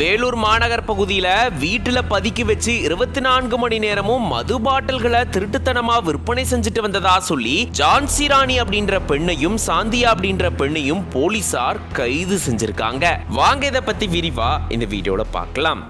வேலூர் மாநகர் பகுதியில் வீட்டில் பதுக்கி வச்சு இருபத்தி நான்கு மணி நேரமும் மது பாட்டில்களை திருட்டுத்தனமா விற்பனை செஞ்சுட்டு வந்ததா சொல்லி ஜான்சி ராணி அப்படின்ற பெண்ணையும் சாந்தியா அப்படின்ற பெண்ணையும் போலீசார் கைது செஞ்சிருக்காங்க. வாங்க இதை பத்தி விரிவா இந்த வீடியோட பார்க்கலாம்.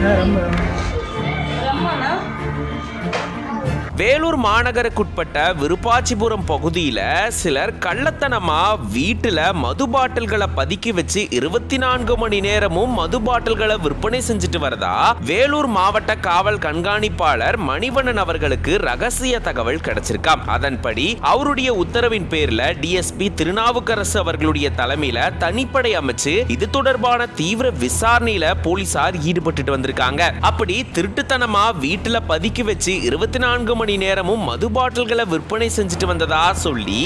네, 엄마. வேலூர் மாநகருக்குட்பட்ட விருப்பாச்சிபுரம் பகுதியில சிலர் கள்ளத்தனமா வீட்டுல மது பாட்டில்களை பதுக்கி வச்சு இருபத்தி நான்கு மணி நேரமும் மது பாட்டில்களை விற்பனை செஞ்சுட்டு வரதா வேலூர் மாவட்ட காவல் கண்காணிப்பாளர் மணிவண்ணன் அவர்களுக்கு ரகசிய தகவல் கிடைச்சிருக்காம் அதன்படி அவருடைய உத்தரவின் பேர்ல டிஎஸ்பி திருநாவுக்கரசு அவர்களுடைய தலைமையில தனிப்படை அமைச்சு இது தொடர்பான தீவிர விசாரணையில போலீசார் ஈடுபட்டுட்டு வந்திருக்காங்க. அப்படி திருட்டுத்தனமா வீட்டுல பதுக்கி வச்சு இருபத்தி நான்கு மணி மணி நேரமும் மது பாட்டில்களை விற்பனை செஞ்சுட்டு வந்ததா சொல்லி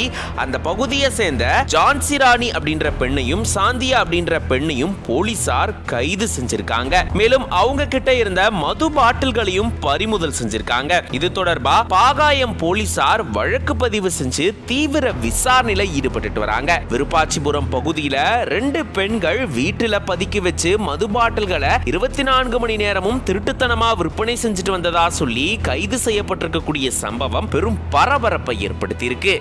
அந்த பகுதியை சேர்ந்த ஜான்சி ராணி அப்படின்ற பெண்ணையும் சாந்தியா அப்படின்ற பெண்ணையும் போலீசார் கைது செஞ்சிருக்காங்க. மேலும் அவங்க கிட்ட இருந்த மது பாட்டில்களையும் பறிமுதல் செஞ்சிருக்காங்க. இது தொடர்பா பாகாயம் போலீசார் வழக்கு பதிவு செஞ்சு தீவிர விசாரணையில ஈடுபட்டு வராங்க. விருப்பாச்சிபுரம் பகுதியில ரெண்டு பெண்கள் வீட்டுல பதுக்கி வச்சு மது பாட்டில்களை இருபத்தி நான்கு மணி நேரமும் திருட்டுத்தனமா விற்பனை செஞ்சுட்டு வந்ததா சொல்லி கைது செய்யப்பட்டிருக்க செய்யப்பட்டிருக்கக்கூடிய சம்பவம் பெரும் பரபரப்பை ஏற்படுத்தியிருக்கு.